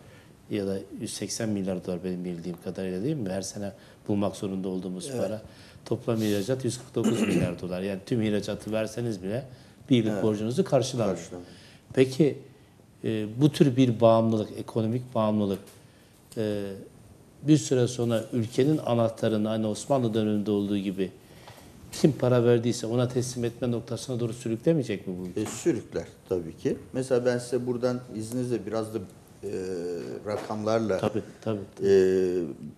ya da 180 milyar dolar benim bildiğim kadarıyla değil mi? Her sene bulmak zorunda olduğumuz para. Toplam ihracat 149 (clears throat) milyar dolar. Yani tüm ihracatı verseniz bile bir yıllık borcunuzu karşılamıyor. Karşılamıyor. Peki e, bu tür bir bağımlılık, ekonomik bağımlılık e, bir süre sonra ülkenin anahtarını hani Osmanlı döneminde olduğu gibi kim para verdiyse ona teslim etme noktasına doğru sürüklemeyecek mi bu ülke? E, sürükler tabii ki. Mesela ben size buradan izninizle biraz da e, rakamlarla Tabii tabii. e,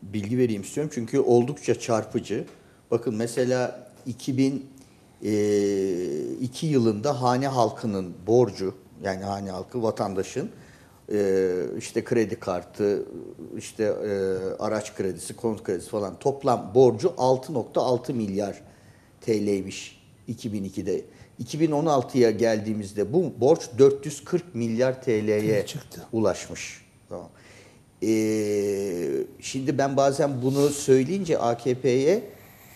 bilgi vereyim istiyorum. Çünkü oldukça çarpıcı. Bakın mesela 2002 yılında hane halkının borcu, yani hane halkı vatandaşın e, işte kredi kartı, işte e, araç kredisi, konut kredisi falan toplam borcu 6.6 milyar TL'ymiş 2002'de. 2016'ya geldiğimizde bu borç 440 milyar TL'ye Çıktı. ulaşmış. Tamam. Ee, şimdi ben bazen bunu söyleyince AKP'ye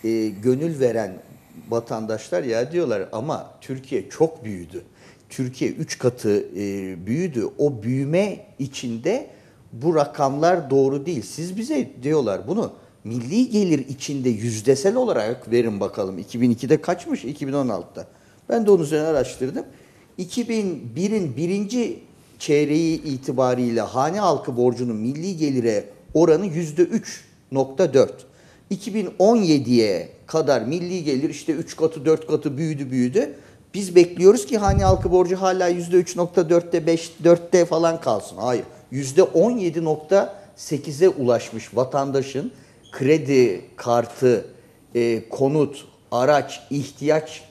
e, gönül veren vatandaşlar ya diyorlar ama Türkiye çok büyüdü. Türkiye 3 katı e, büyüdü. O büyüme içinde bu rakamlar doğru değil. Siz bize diyorlar bunu milli gelir içinde yüzdesel olarak verin bakalım. 2002'de kaçmış? 2016'da. Ben de onun üzerine araştırdım. 2001'in birinci çeyreği itibariyle hane halkı borcunun milli gelire oranı %3.4. 2017'ye kadar milli gelir işte 3 katı 4 katı büyüdü büyüdü. Biz bekliyoruz ki hani halkı borcu hala %3.4'te 5 4'te falan kalsın. Hayır. %17.8'e ulaşmış vatandaşın kredi kartı, e, konut, araç, ihtiyaç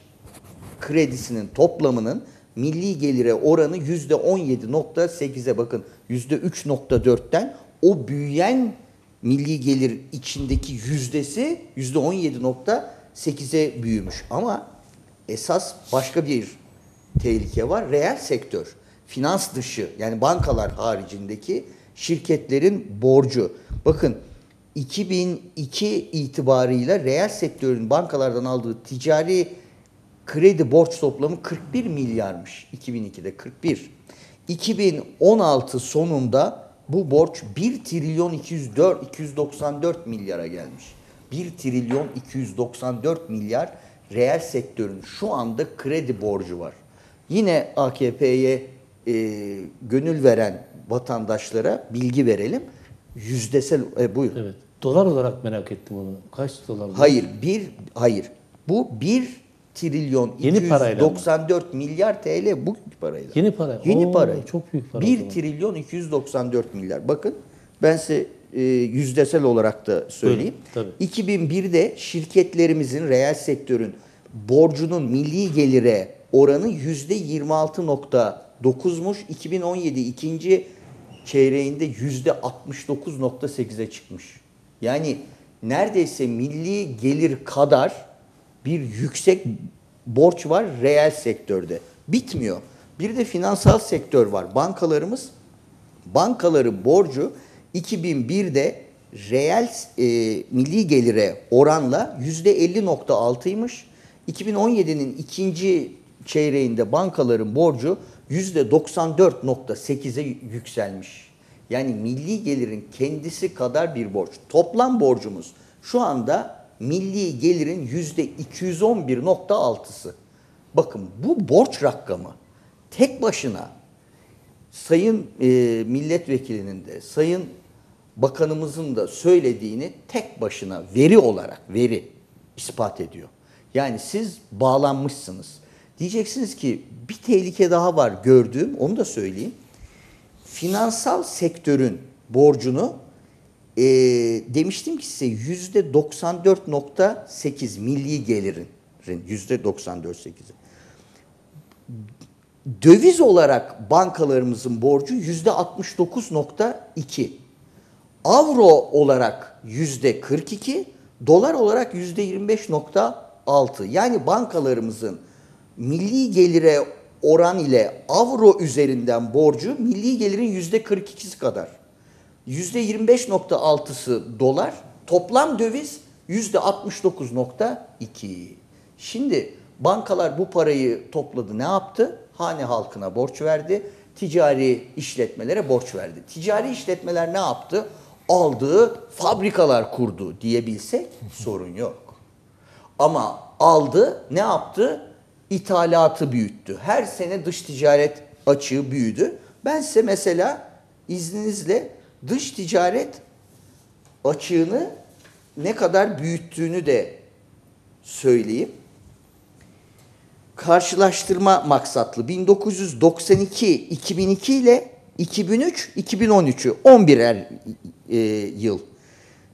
kredisinin toplamının milli gelire oranı %17.8'e bakın %3.4'ten o büyüyen milli gelir içindeki yüzdesi %17.8'e büyümüş. Ama esas başka bir tehlike var. Reel sektör, finans dışı yani bankalar haricindeki şirketlerin borcu. Bakın 2002 itibarıyla reel sektörün bankalardan aldığı ticari kredi borç toplamı 41 milyarmış 2002'de 41. 2016 sonunda bu borç 1 trilyon 204 294 milyara gelmiş. 1 trilyon 294 milyar reel sektörün şu anda kredi borcu var. Yine AKP'ye e, gönül veren vatandaşlara bilgi verelim. Yüzdesel e, buyur. Evet. Dolar olarak merak ettim onu. Kaç dolar? Hayır, bir hayır. Bu 1 trilyon Yeni parayla mı? 294 milyar TL bu parayla. Yeni para. Yeni Oo, para. çok büyük para o 1 zaman. trilyon 294 milyar. Bakın ben size e, yüzdesel olarak da söyleyeyim. Buyurun, 2001'de şirketlerimizin reel sektörün borcunun milli gelire oranı %26.9'muş. 2017 ikinci çeyreğinde %69.8'e çıkmış. Yani neredeyse milli gelir kadar bir yüksek borç var reel sektörde. Bitmiyor. Bir de finansal sektör var. Bankalarımız bankaların borcu 2001'de reel e, milli gelire oranla %50.6'ymış. 2017'nin ikinci çeyreğinde bankaların borcu %94.8'e yükselmiş. Yani milli gelirin kendisi kadar bir borç. Toplam borcumuz şu anda milli gelirin %211.6'sı. Bakın bu borç rakamı tek başına Sayın e, milletvekilinin de, sayın bakanımızın da söylediğini tek başına veri olarak veri ispat ediyor. Yani siz bağlanmışsınız. Diyeceksiniz ki bir tehlike daha var gördüğüm, onu da söyleyeyim. Finansal sektörün borcunu e, demiştim ki size yüzde 94.8 milli gelirin yüzde 94.8'i döviz olarak bankalarımızın borcu yüzde 69.2. Avro olarak yüzde 42, dolar olarak yüzde 25.6. Yani bankalarımızın milli gelire oran ile avro üzerinden borcu milli gelirin yüzde 42'si kadar. Yüzde 25.6'sı dolar, toplam döviz yüzde 69.2. Şimdi bankalar bu parayı topladı ne yaptı? Hane halkına borç verdi, ticari işletmelere borç verdi. Ticari işletmeler ne yaptı? Aldığı fabrikalar kurdu diyebilsek sorun yok. Ama aldı ne yaptı? İthalatı büyüttü. Her sene dış ticaret açığı büyüdü. Ben size mesela izninizle dış ticaret açığını ne kadar büyüttüğünü de söyleyeyim. Karşılaştırma maksatlı 1992 2002 ile 2003 2013'ü 11 er, e, yıl.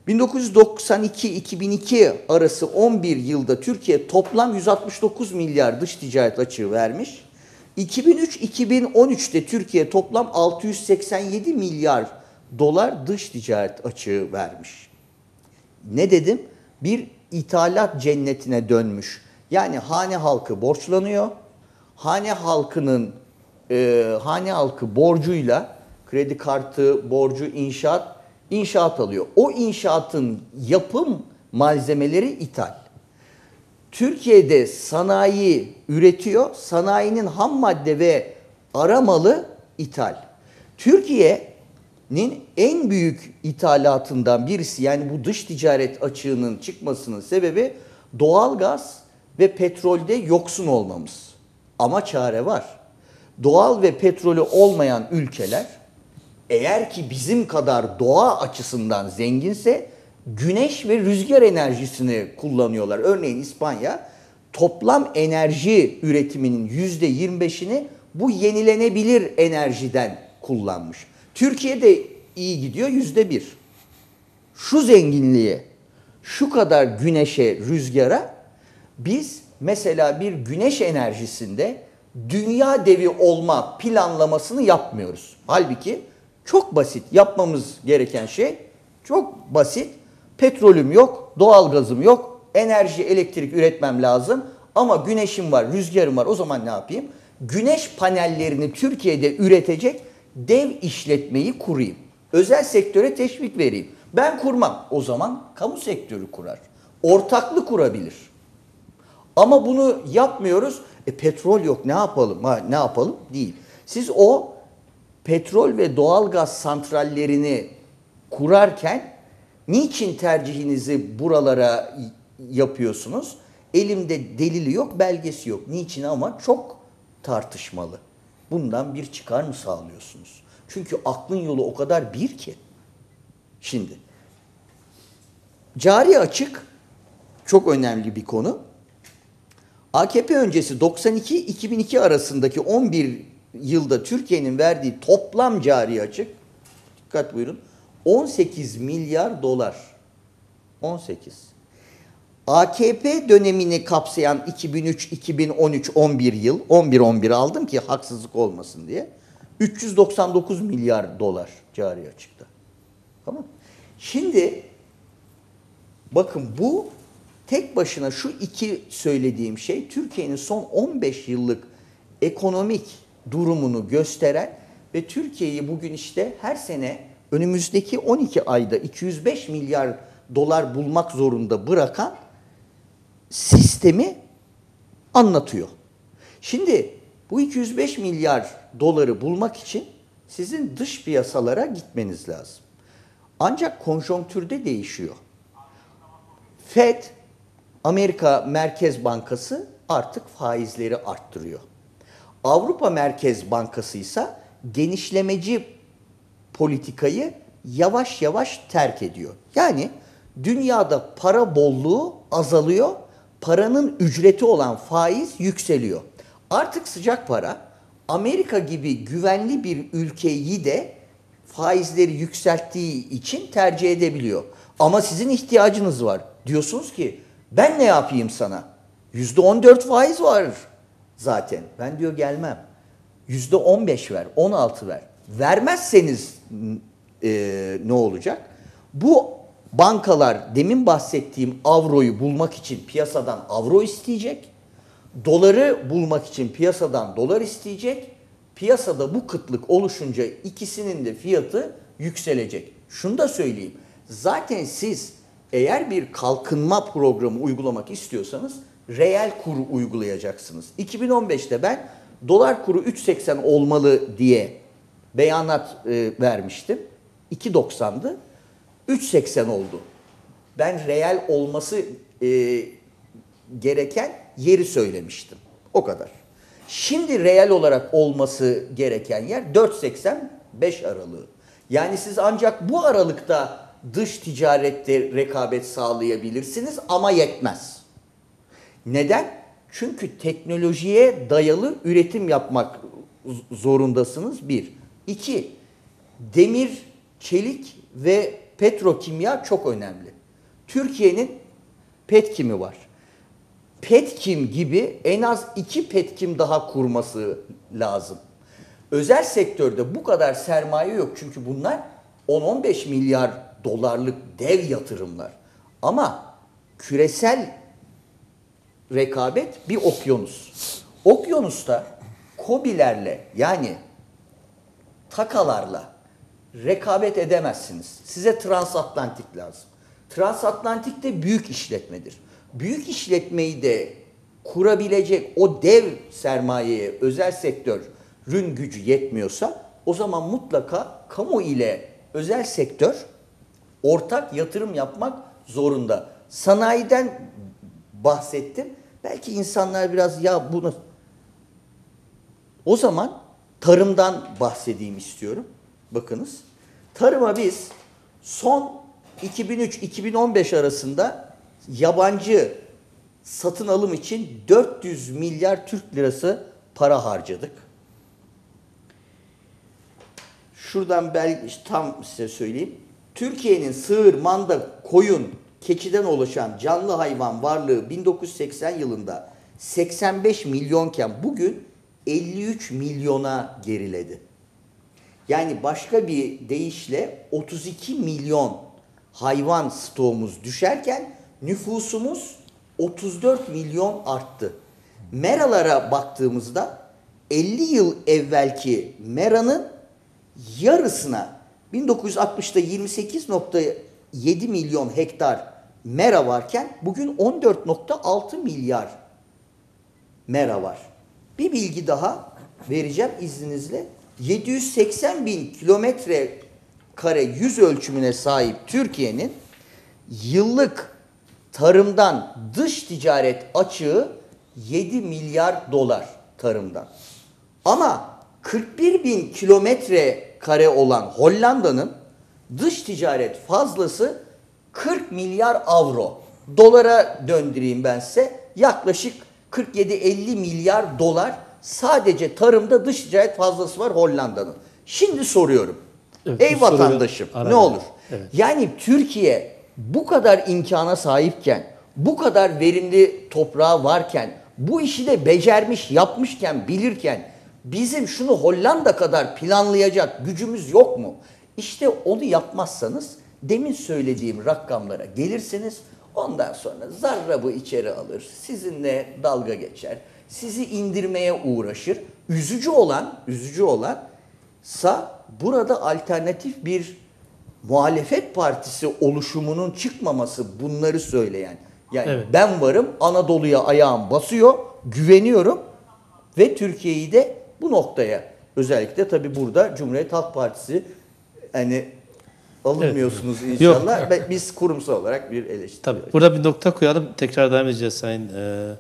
1992-2002 arası 11 yılda Türkiye toplam 169 milyar dış ticaret açığı vermiş. 2003-2013'te Türkiye toplam 687 milyar dolar dış ticaret açığı vermiş. Ne dedim? Bir ithalat cennetine dönmüş. Yani hane halkı borçlanıyor. Hane halkının e, hane halkı borcuyla kredi kartı, borcu, inşaat, inşaat alıyor. O inşaatın yapım malzemeleri ithal. Türkiye'de sanayi üretiyor. Sanayinin ham madde ve ara malı ithal. Türkiye'nin en büyük ithalatından birisi yani bu dış ticaret açığının çıkmasının sebebi doğalgaz ve petrolde yoksun olmamız. Ama çare var. Doğal ve petrolü olmayan ülkeler eğer ki bizim kadar doğa açısından zenginse güneş ve rüzgar enerjisini kullanıyorlar. Örneğin İspanya toplam enerji üretiminin yüzde 25'ini bu yenilenebilir enerjiden kullanmış. Türkiye'de iyi gidiyor yüzde bir. Şu zenginliğe, şu kadar güneşe, rüzgara biz mesela bir güneş enerjisinde dünya devi olma planlamasını yapmıyoruz. Halbuki çok basit yapmamız gereken şey çok basit. Petrolüm yok, doğalgazım yok, enerji, elektrik üretmem lazım ama güneşim var, rüzgarım var. O zaman ne yapayım? Güneş panellerini Türkiye'de üretecek dev işletmeyi kurayım. Özel sektöre teşvik vereyim. Ben kurmam. O zaman kamu sektörü kurar. Ortaklı kurabilir. Ama bunu yapmıyoruz. E petrol yok ne yapalım? Ha, ne yapalım? Değil. Siz o petrol ve doğalgaz santrallerini kurarken niçin tercihinizi buralara yapıyorsunuz? Elimde delili yok, belgesi yok. Niçin ama çok tartışmalı. Bundan bir çıkar mı sağlıyorsunuz? Çünkü aklın yolu o kadar bir ki. Şimdi cari açık çok önemli bir konu. AKP öncesi 92-2002 arasındaki 11 yılda Türkiye'nin verdiği toplam cari açık dikkat buyurun 18 milyar dolar. 18. AKP dönemini kapsayan 2003-2013-11 yıl 11-11 aldım ki haksızlık olmasın diye 399 milyar dolar cari açıkta. Tamam? Şimdi Bakın bu tek başına şu iki söylediğim şey Türkiye'nin son 15 yıllık ekonomik durumunu gösteren ve Türkiye'yi bugün işte her sene önümüzdeki 12 ayda 205 milyar dolar bulmak zorunda bırakan sistemi anlatıyor. Şimdi bu 205 milyar doları bulmak için sizin dış piyasalara gitmeniz lazım. Ancak konjonktürde değişiyor. Fed, Amerika Merkez Bankası artık faizleri arttırıyor. Avrupa Merkez Bankası ise genişlemeci politikayı yavaş yavaş terk ediyor. Yani dünyada para bolluğu azalıyor, paranın ücreti olan faiz yükseliyor. Artık sıcak para Amerika gibi güvenli bir ülkeyi de faizleri yükselttiği için tercih edebiliyor. Ama sizin ihtiyacınız var. Diyorsunuz ki ben ne yapayım sana? Yüzde on dört faiz var zaten. Ben diyor gelmem. Yüzde on beş ver, on altı ver. Vermezseniz e, ne olacak? Bu bankalar demin bahsettiğim avroyu bulmak için piyasadan avro isteyecek. Doları bulmak için piyasadan dolar isteyecek. Piyasada bu kıtlık oluşunca ikisinin de fiyatı yükselecek. Şunu da söyleyeyim. Zaten siz eğer bir kalkınma programı uygulamak istiyorsanız reel kur uygulayacaksınız. 2015'te ben dolar kuru 3.80 olmalı diye beyanat e, vermiştim. 2.90'dı. 3.80 oldu. Ben reel olması e, gereken yeri söylemiştim. O kadar. Şimdi reel olarak olması gereken yer 4.85 aralığı. Yani siz ancak bu aralıkta dış ticarette rekabet sağlayabilirsiniz ama yetmez. Neden? Çünkü teknolojiye dayalı üretim yapmak zorundasınız bir. İki, demir, çelik ve petrokimya çok önemli. Türkiye'nin petkimi var. Petkim gibi en az iki petkim daha kurması lazım. Özel sektörde bu kadar sermaye yok çünkü bunlar 10-15 milyar dolarlık dev yatırımlar. Ama küresel rekabet bir okyanus. Okyanusta kobilerle yani takalarla rekabet edemezsiniz. Size transatlantik lazım. Transatlantik de büyük işletmedir. Büyük işletmeyi de kurabilecek o dev sermayeye özel sektörün gücü yetmiyorsa o zaman mutlaka kamu ile özel sektör ortak yatırım yapmak zorunda. Sanayiden bahsettim. Belki insanlar biraz ya bunu o zaman tarımdan bahsedeyim istiyorum. Bakınız. Tarıma biz son 2003-2015 arasında yabancı satın alım için 400 milyar Türk lirası para harcadık. Şuradan işte tam size söyleyeyim. Türkiye'nin sığır, manda, koyun, keçiden oluşan canlı hayvan varlığı 1980 yılında 85 milyonken bugün 53 milyona geriledi. Yani başka bir deyişle 32 milyon hayvan stoğumuz düşerken nüfusumuz 34 milyon arttı. Meralara baktığımızda 50 yıl evvelki meranın yarısına 1960'da 28.7 milyon hektar mera varken bugün 14.6 milyar mera var. Bir bilgi daha vereceğim izninizle. 780 bin kilometre kare yüz ölçümüne sahip Türkiye'nin yıllık tarımdan dış ticaret açığı 7 milyar dolar tarımdan. Ama 41 bin kilometre kare olan Hollanda'nın dış ticaret fazlası 40 milyar avro. Dolara döndüreyim ben size. Yaklaşık 47-50 milyar dolar sadece tarımda dış ticaret fazlası var Hollanda'nın. Şimdi soruyorum. Evet, Ey vatandaşım ara ne olur? Evet. Yani Türkiye bu kadar imkana sahipken, bu kadar verimli toprağı varken, bu işi de becermiş, yapmışken, bilirken bizim şunu Hollanda kadar planlayacak gücümüz yok mu? İşte onu yapmazsanız demin söylediğim rakamlara gelirsiniz. Ondan sonra zarrabı içeri alır, sizinle dalga geçer, sizi indirmeye uğraşır. Üzücü olan, üzücü olan sa burada alternatif bir muhalefet partisi oluşumunun çıkmaması bunları söyleyen. Yani Evet. ben varım Anadolu'ya ayağım basıyor, güveniyorum ve Türkiye'yi de bu noktaya özellikle tabi burada Cumhuriyet Halk Partisi hani alınmıyorsunuz inşallah. Ve Biz kurumsal olarak bir eleştiri. Tabii. Burada bir nokta koyalım. Tekrar devam edeceğiz Sayın e,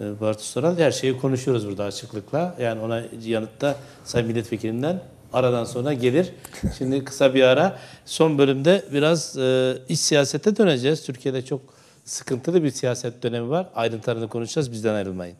e, Bartu Soral. Her şeyi konuşuyoruz burada açıklıkla. Yani ona yanıtta Sayın Milletvekilinden aradan sonra gelir. (laughs) Şimdi kısa bir ara. Son bölümde biraz e, iç siyasete döneceğiz. Türkiye'de çok sıkıntılı bir siyaset dönemi var. Ayrıntılarını konuşacağız. Bizden ayrılmayın.